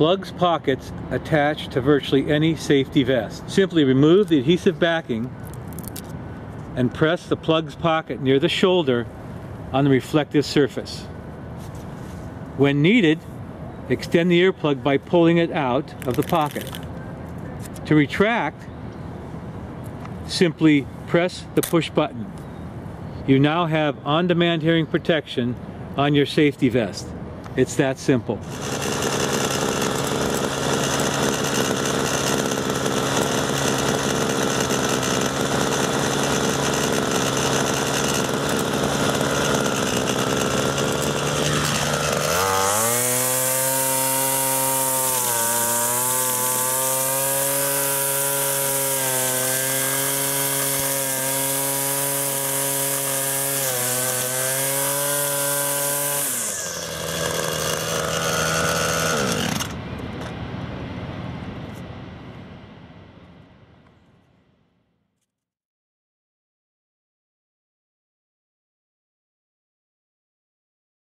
PlugsPockets attached to virtually any safety vest. Simply remove the adhesive backing and press the PlugsPocket near the shoulder on the reflective surface. When needed, extend the earplug by pulling it out of the pocket. To retract, simply press the push button. You now have on-demand hearing protection on your safety vest. It's that simple.